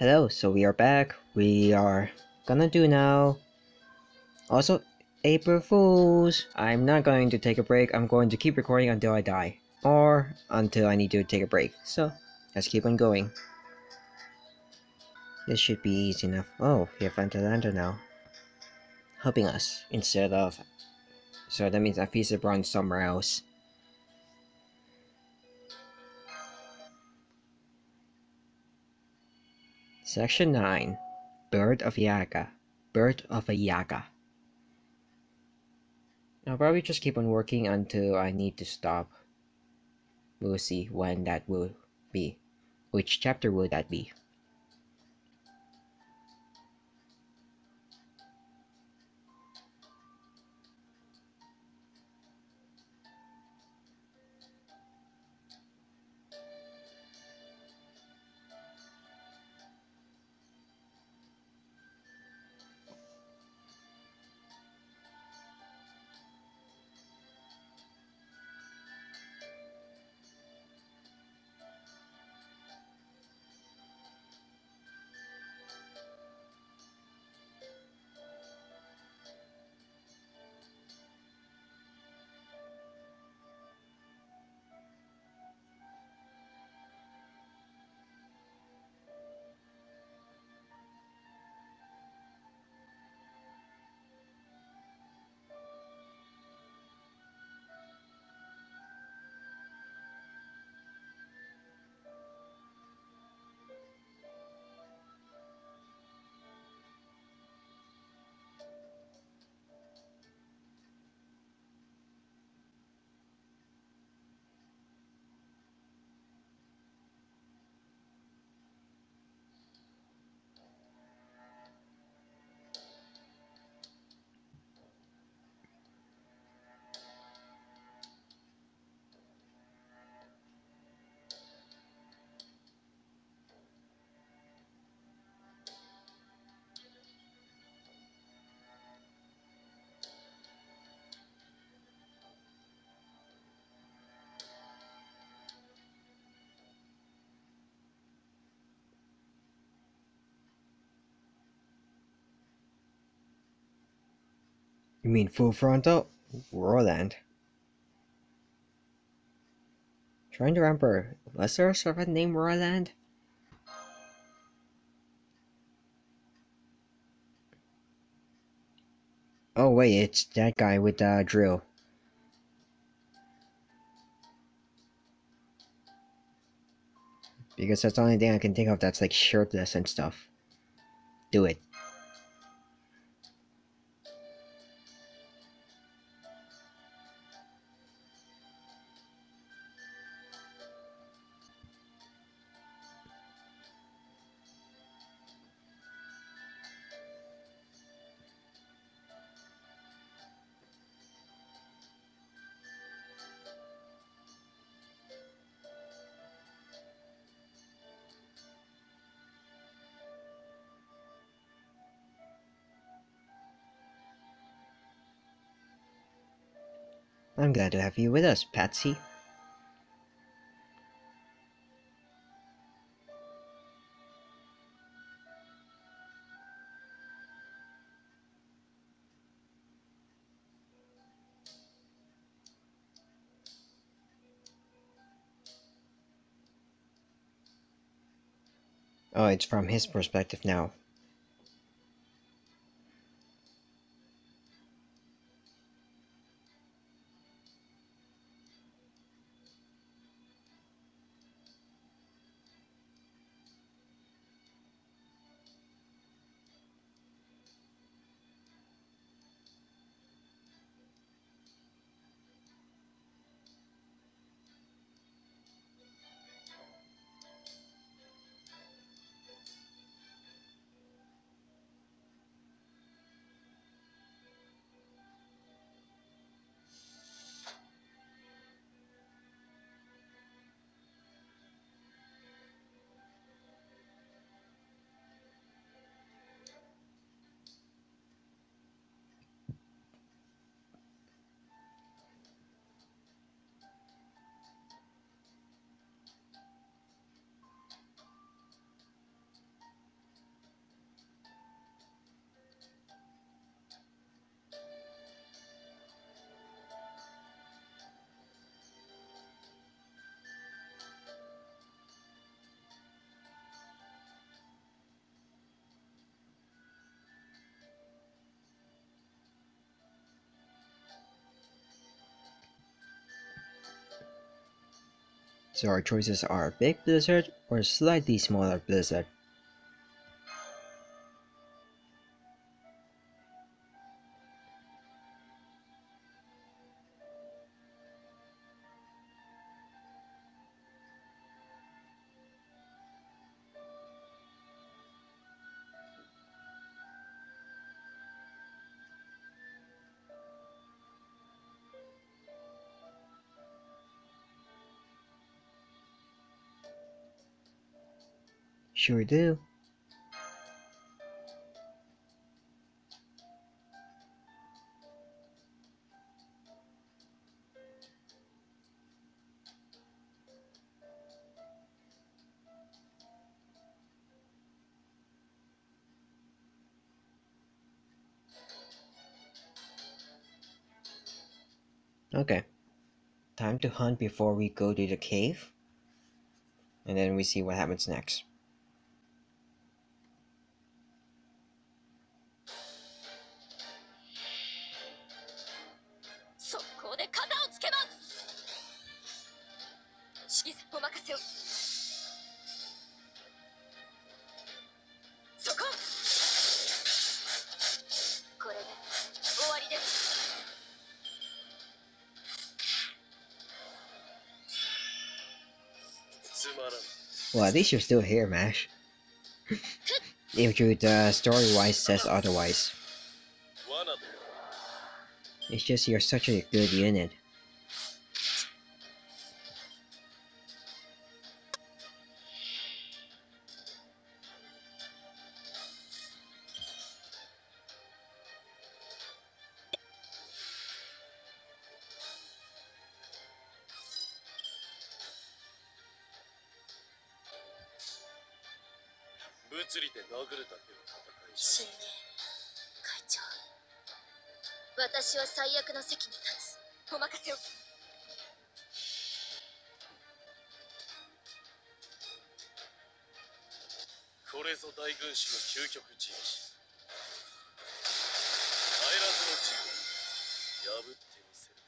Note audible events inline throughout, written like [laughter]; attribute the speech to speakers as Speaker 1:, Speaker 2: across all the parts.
Speaker 1: Hello, so we are back. We are gonna do now. Also, April Fools! I'm not going to take a break. I'm going to keep recording until I die. Or until I need to take a break. So, let's keep on going. This should be easy enough. Oh, we have Atalanta now. Helping us instead of... So that means I Afisa bronze somewhere else. Section 9 Birth of Yaga. Birth of a Yaga. I'll probably just keep on working until I need to stop. We'll see when that will be. Which chapter will that be? You mean full frontal? Roland. Trying to remember, was there a servant named Roland? Oh wait, it's that guy with the drill. Because that's the only thing I can think of that's like shirtless and stuff. Do it. Glad to have you with us, Patxi. Oh, it's from his perspective now. So our choices are big blizzard or slightly smaller blizzard. Sure do. Okay. Time to hunt before we go to the cave. And then we see what happens next. Well, at least you're still here, Mash. [laughs] if you the uh, story-wise says otherwise. It's just you're such a good unit.
Speaker 2: の
Speaker 3: 席に立つ。お任せを。
Speaker 2: ゃこれぞ大軍師の究極人士帰らずの地を破ってみせる。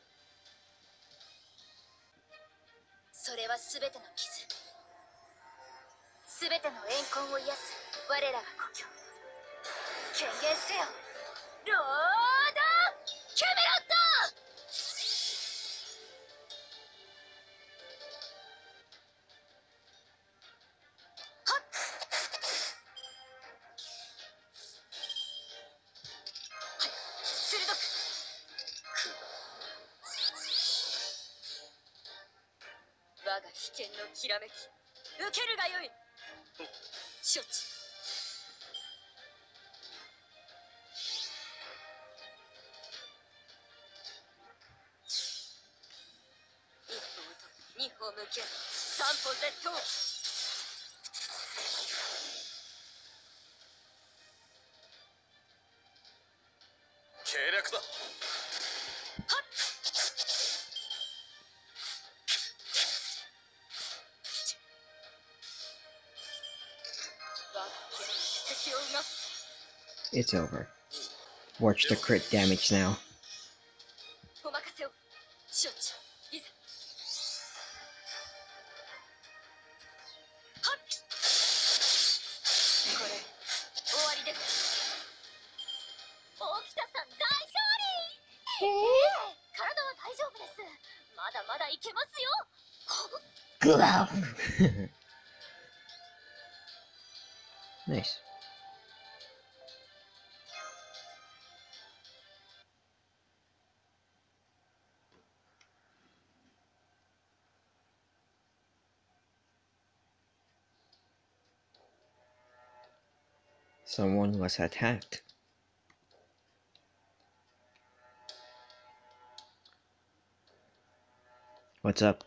Speaker 3: それは全ての傷。全ての怨恨を癒す。我らが故郷。権限せよ。ロード！キャメロッ危険のきらめき。受けるがよい。承知一歩を取る二歩向け三歩絶倒。
Speaker 1: It's over. Watch the crit damage now.
Speaker 3: お
Speaker 1: Someone was attacked. What's up?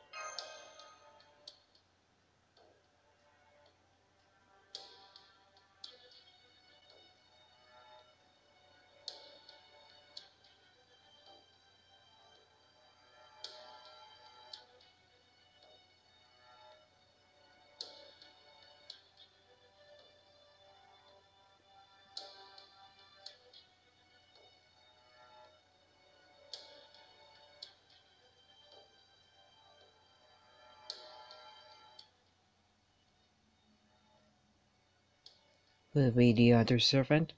Speaker 1: Will be the other servant.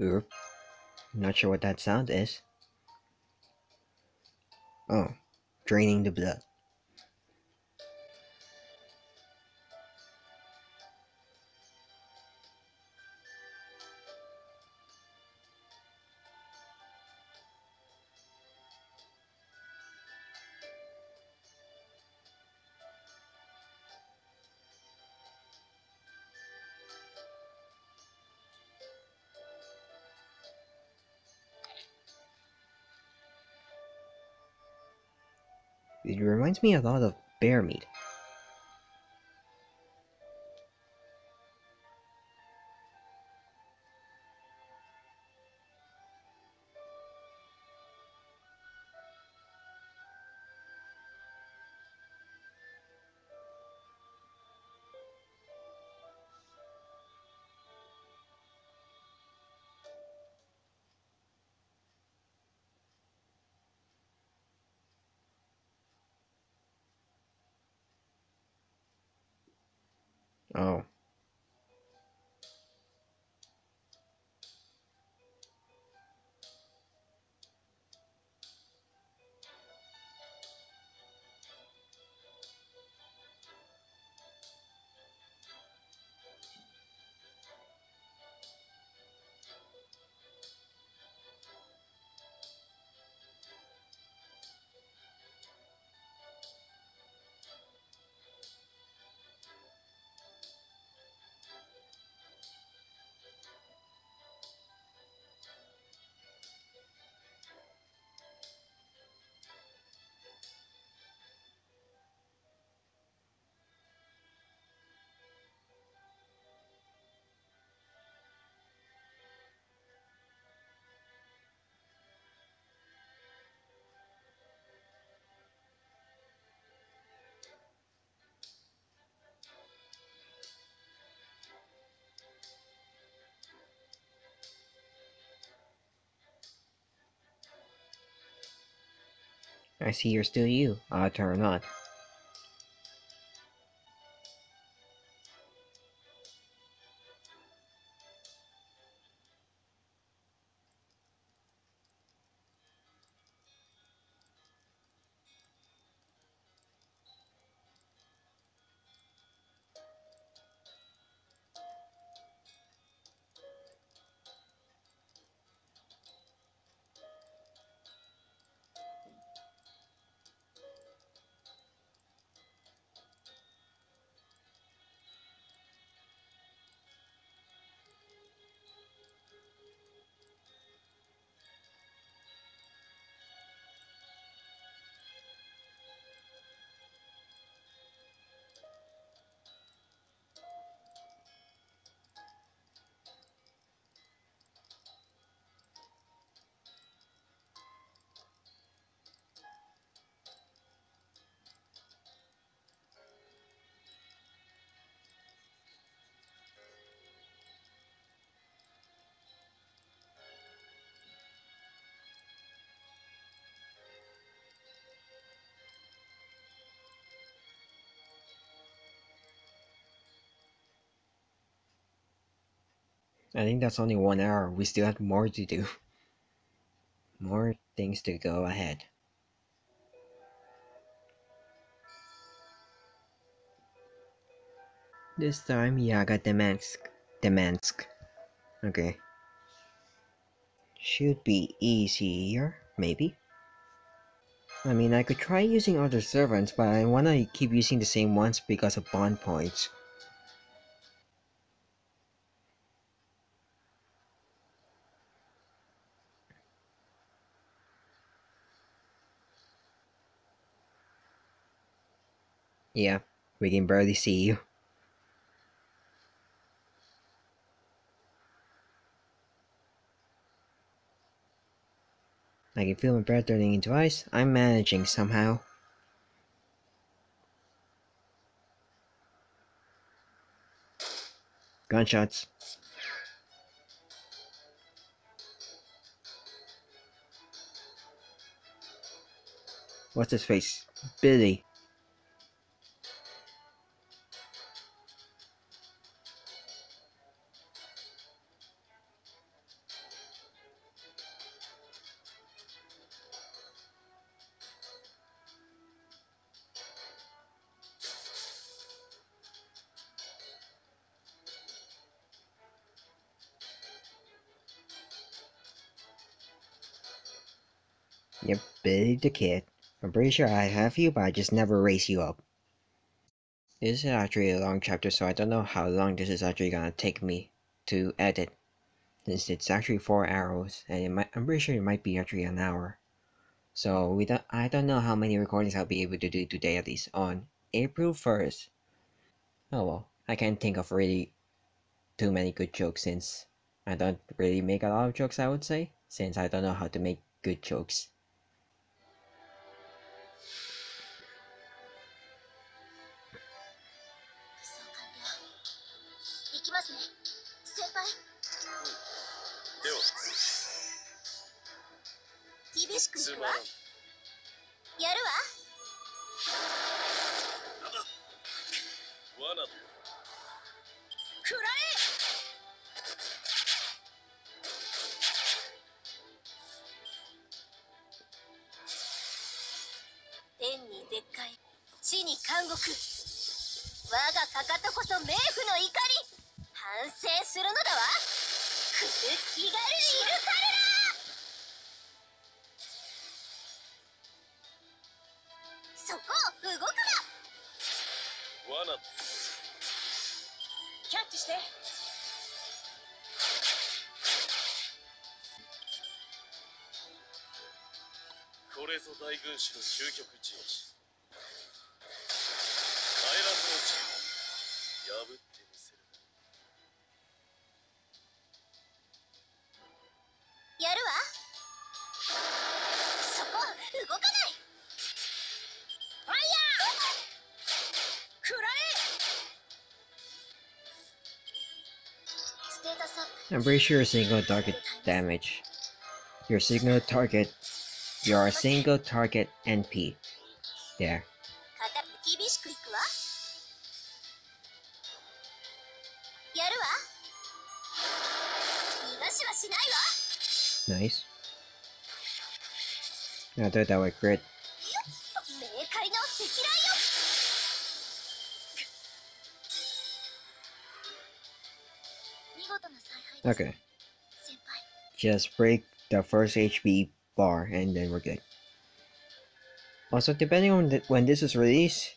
Speaker 1: Oop. Not sure what that sound is. Oh, draining the blood. Reminds me a lot of bear meat. Oh. I see you're still you. I'll turn on. I think that's only one hour. We still have more to do. [laughs] More things to go ahead. This time, Yaga Demansk. Demansk. Okay. Should be easier, maybe. I mean, I could try using other servants, but I wanna keep using the same ones because of bond points. Yeah, We can barely see you. I can feel my breath turning into ice. I'm managing somehow. Gunshots. What's his face? Billy. Yep, Billy the Kid. I'm pretty sure I have you, but I just never raise you up. This is actually a long chapter, so I don't know how long this is actually gonna take me to edit. Since it's actually four arrows, and it might, I'm pretty sure it might be actually an hour. So we don't, I don't know how many recordings I'll be able to do today at least on April 1st. Oh well, I can't think of really too many good jokes since I don't really make a lot of jokes, I would say, since I don't know how to make good jokes.
Speaker 3: 動くな。
Speaker 2: 罠だ
Speaker 3: キャッチして。
Speaker 2: これぞ大軍師の究極陣地帰らずの地破っ
Speaker 1: I'm pretty sure single target damage. Your single target. Your single target NP. There. Nice. Now do that with crit. Okay. Just break the first HP bar and then we're good. Also, depending on the, when this is released,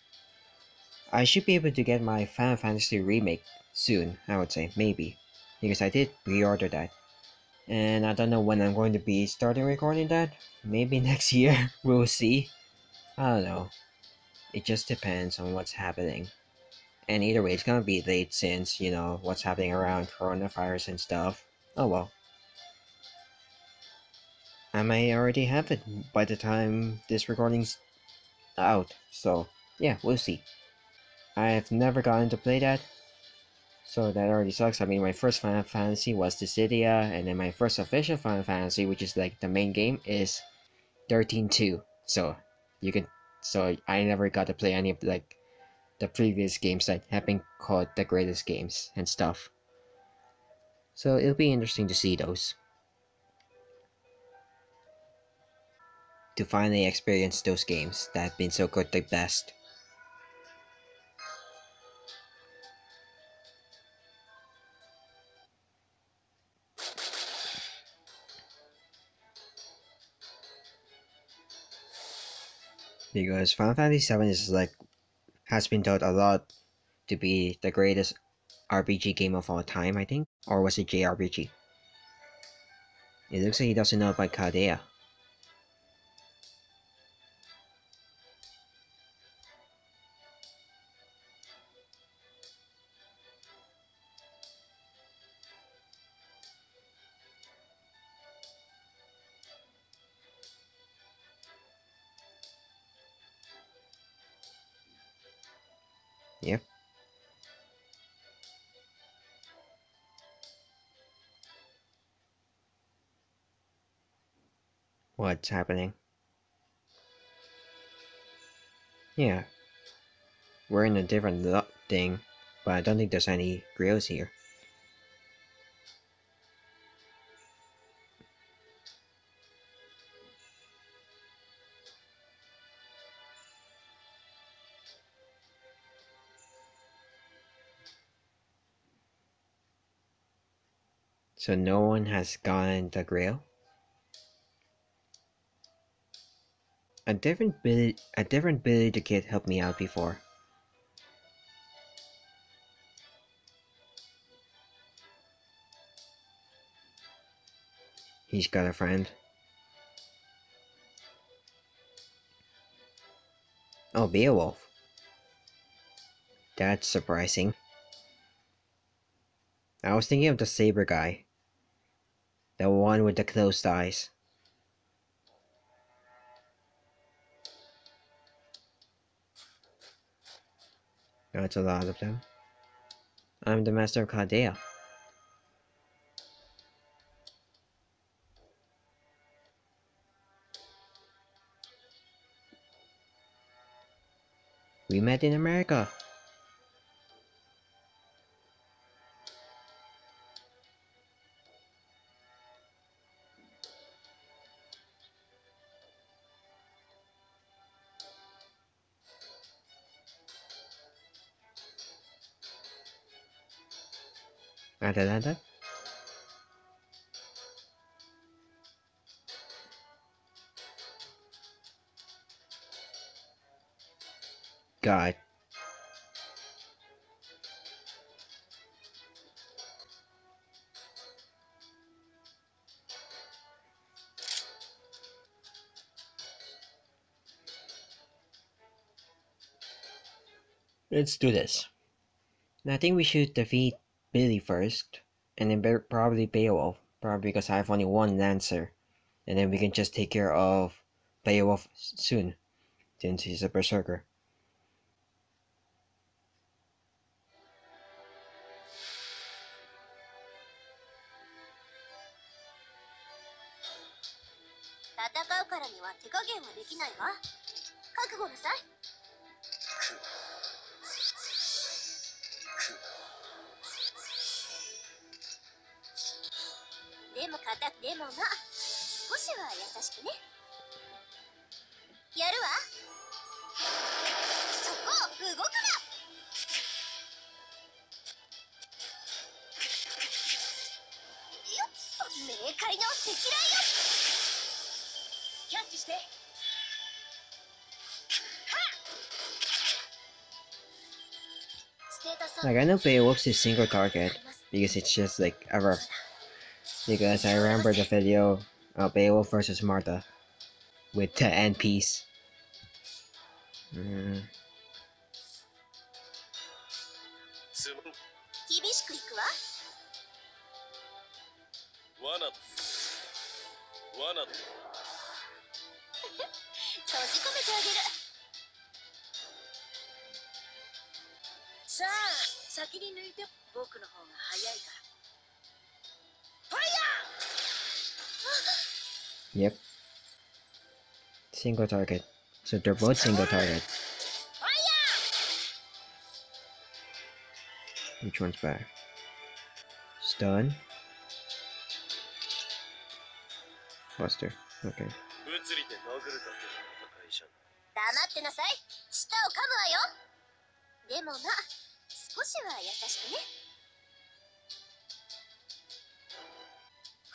Speaker 1: I should be able to get my Final Fantasy remake soon, I would say, maybe. Because I did pre-order that. And I don't know when I'm going to be starting recording that. Maybe [laughs] next year, we'll see. I don't know. It just depends on what's happening. And either way, it's gonna be late since, you know, what's happening around coronavirus and stuff. Oh well. I may already have it by the time this recording's out, so yeah, we'll see. I've never gotten to play that, so that already sucks. I mean, my first Final Fantasy was Dissidia, and then my first official Final Fantasy, which is like the main game, is 13-2. So you can, so I never got to play any of like the previous games that have been called the greatest games and stuff. So it'll be interesting to see those. to finally experience those games that have been so good the best. Because Final Fantasy VII is like has been told a lot to be the greatest RPG game of all time, I think, or was it JRPG? It looks like he doesn't know about Chaldea. What's happening. Yeah. We're in a different thing, but I don't think there's any grills here. So no one has gotten the grill? A different Billy, a different Billy the Kid helped me out before. He's got a friend. Oh, Beowulf. That's surprising. I was thinking of the saber guy. The one with the closed eyes. That's a lot of them. I'm the master of Chaldea. We met in America. Atalanta? God. Let's do this. I think we should defeat Billy first, and then probably Beowulf, probably because I have only one Lancer, and then we can just take care of Beowulf soon, since he's a Berserker.「
Speaker 3: 戦うからには手加減はできないでもかたでもまあ少しは優しくね。やるわ。そこ動くな。よっ冥界の赤雷よキャッチして。
Speaker 1: Like I know Beowulf's is single target because it's just like ever. Because I remember the video of Beowulf versus Martha with the end piece. Mm, Yep. Single target. So they're both single target. Which one's better? Stun? Buster. Okay.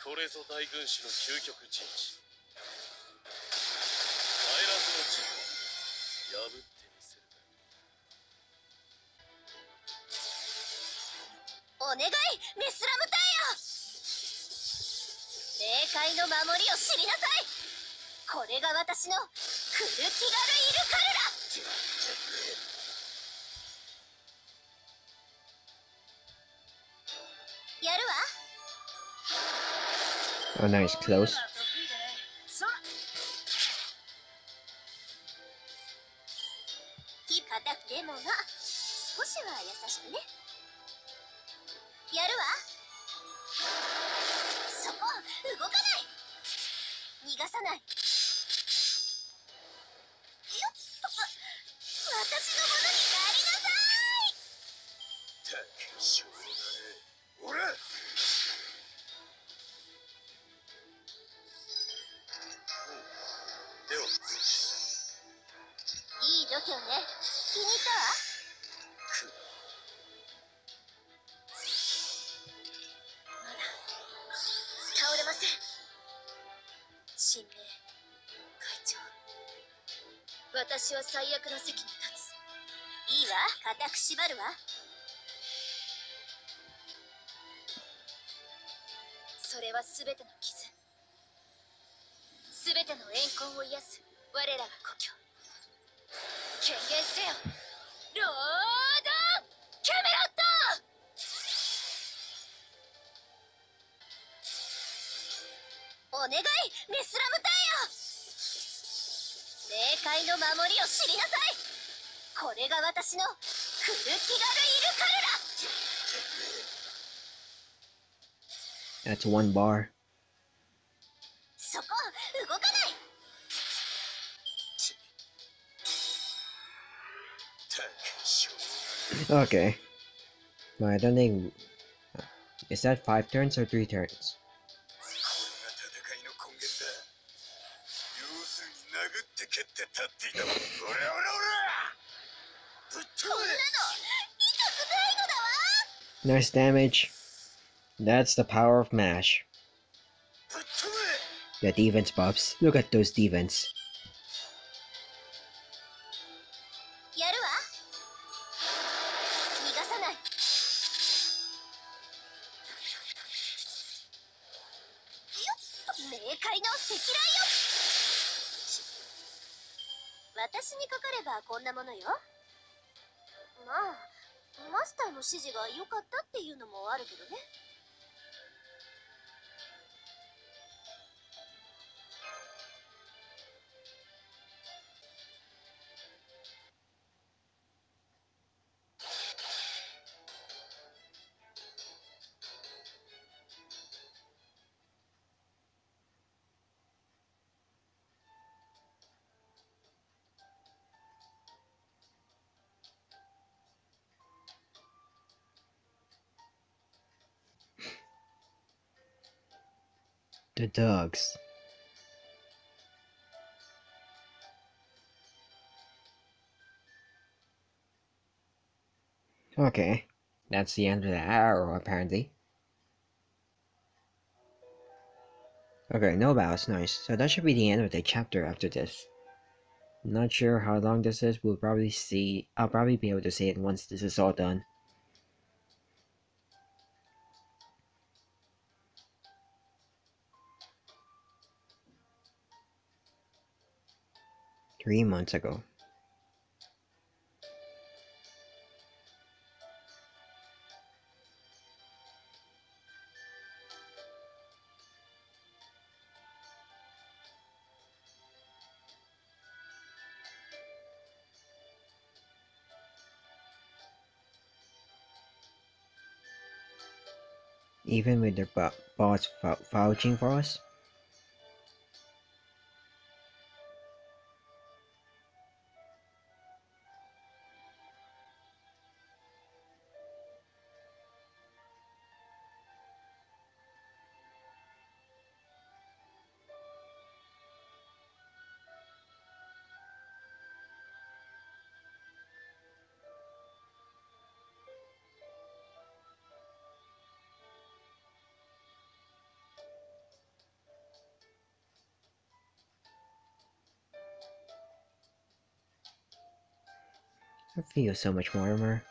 Speaker 2: これぞ大軍師の究極陣地。帰らずの陣を破ってみせる
Speaker 3: お願いメスラムタイヤ冥界の守りを知りなさい。これが私のクルキガル・イルカルラ。
Speaker 1: Oh,
Speaker 3: now he's やるわ。そこ動かない。逃がさない。私
Speaker 2: は
Speaker 3: 最悪の席に立つ。いいわ固く縛るわ。それは全ての傷。全ての怨恨を癒す我らが故郷。権限せよ。知りなさいこれが私のクルキガル・イルカルラ
Speaker 1: That's one bar.
Speaker 3: そこ動かない
Speaker 2: たくしょうがね
Speaker 1: Okay. But I don't think. Is that five turns or three turns? Nice damage. That's the power of MASH. The defense buffs. Look at those defense. The dogs. Okay. That's the end of the arrow, apparently. Okay, no bows, nice. So that should be the end of the chapter after this. Not sure how long this is, we'll probably see- I'll probably be able to see it once this is all done. Three months ago. Even with their bo- boss vouching for us? I feel so much warmer.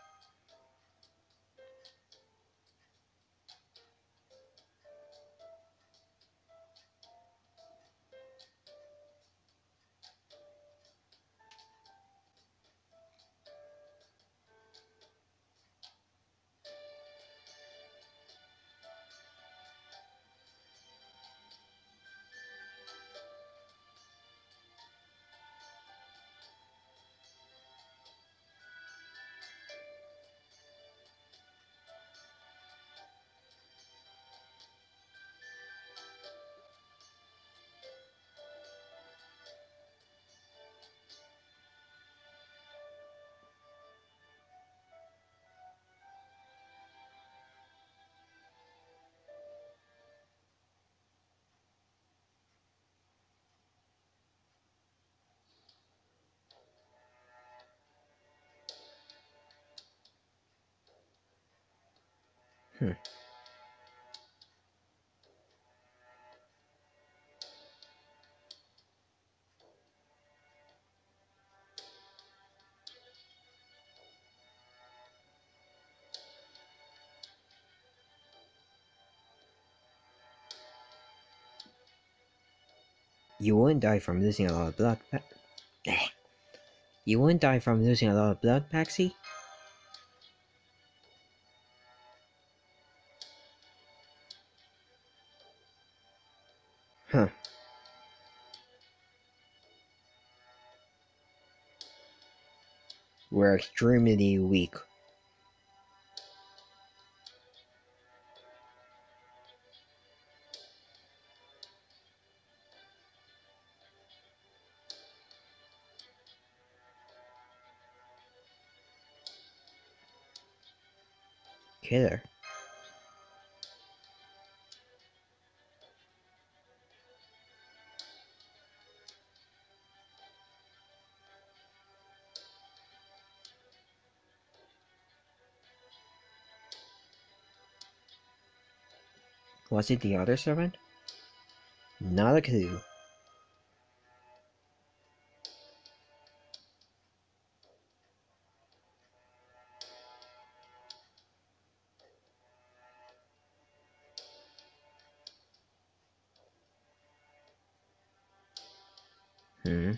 Speaker 1: You won't die from losing a lot of blood. [laughs] You won't die from losing a lot of blood, Patxi? Extremely weak. Killer. Was it the other servant? Not a clue. Hmm.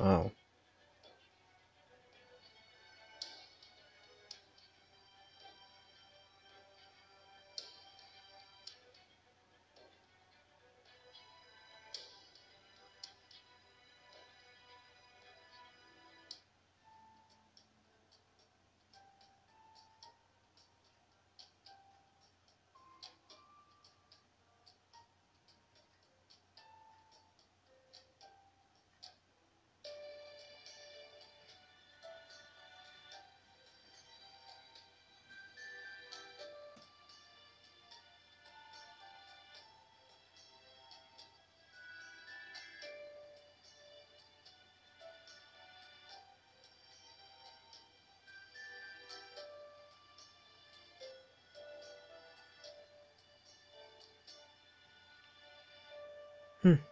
Speaker 1: Oh. Hmm.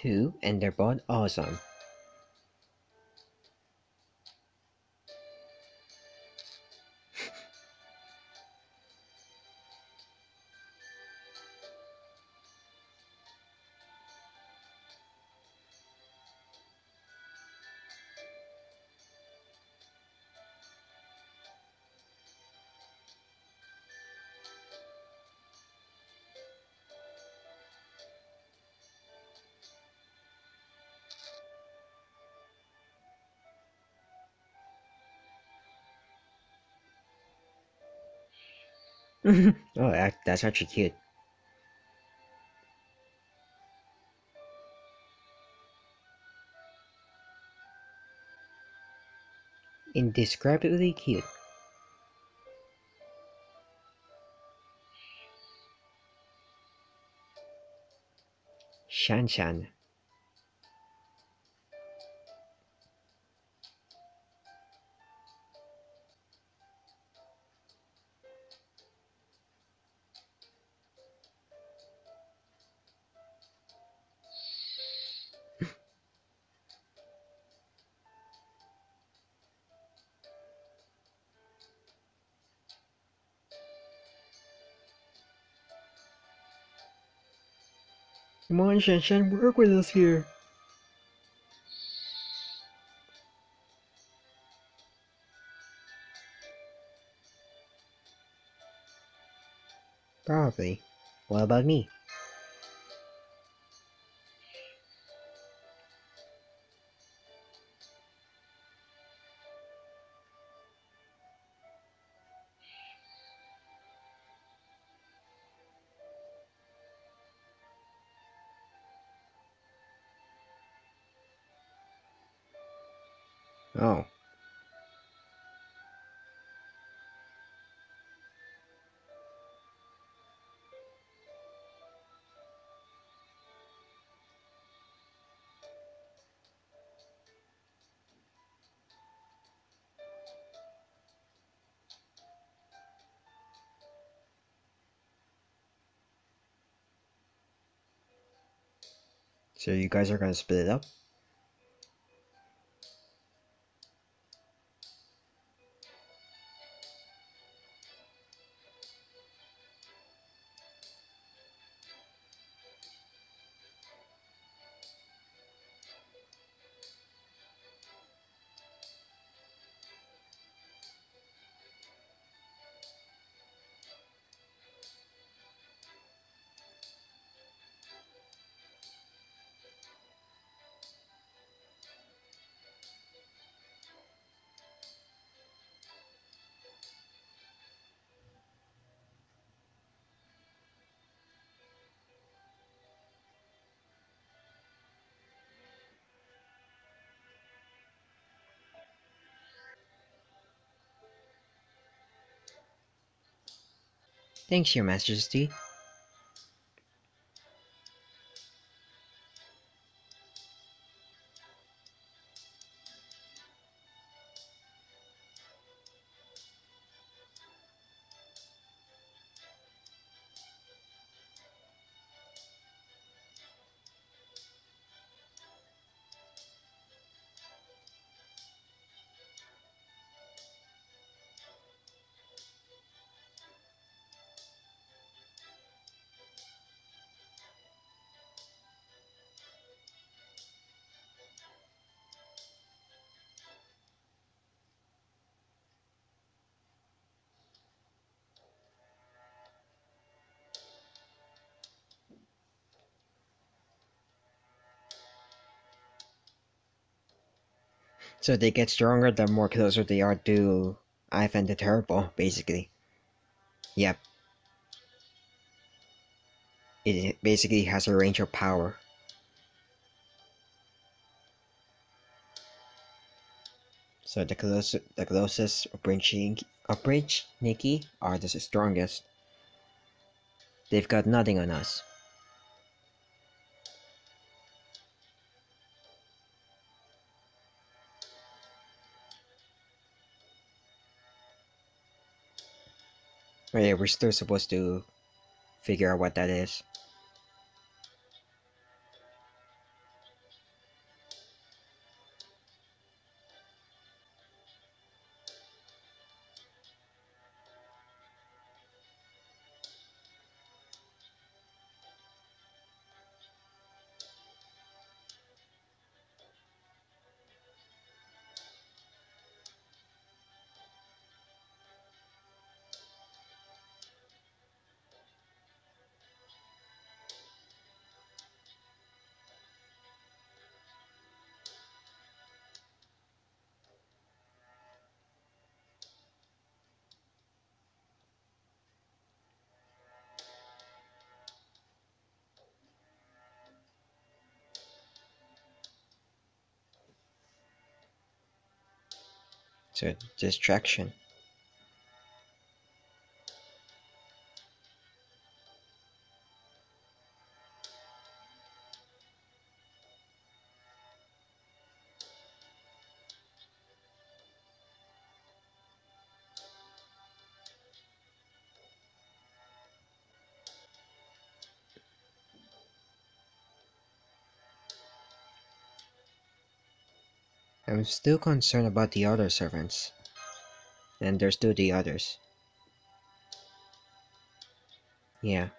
Speaker 1: Two, and they're both awesome. [laughs] oh, that's actually cute. Indescribably cute. Shan Shan. Come on, Shan Shan, work with us here. Probably. What about me? So you guys are gonna split it up? Thanks, Your Majesty. So they get stronger the more closer they are to Ivan the Terrible, basically. Yep. It basically has a range of power. So the closest, the closest approach Nikki are the strongest. They've got nothing on us. Yeah, we're still supposed to figure out what that is. A distraction. I'm still concerned about the other servants. And there's still the others. Yeah.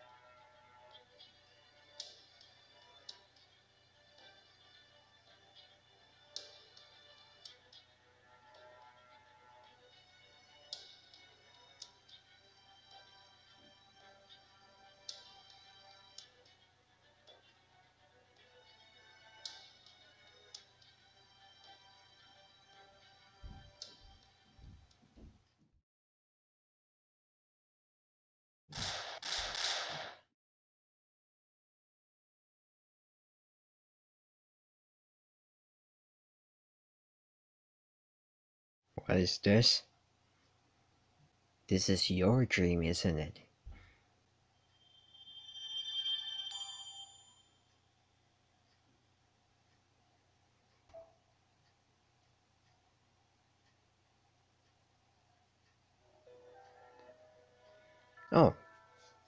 Speaker 1: What is this? This is your dream, isn't it? Oh,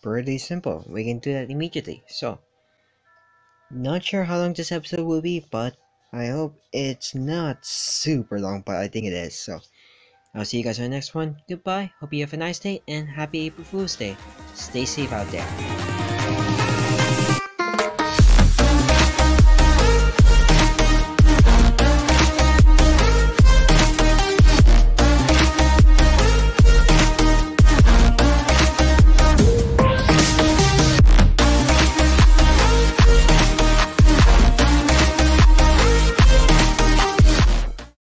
Speaker 1: pretty simple. We can do that immediately. So, not sure how long this episode will be, but I hope it's not super long, but I think it is. So, I'll see you guys on the next one. Goodbye. Hope you have a nice day and happy April Fool's Day. Stay safe out there.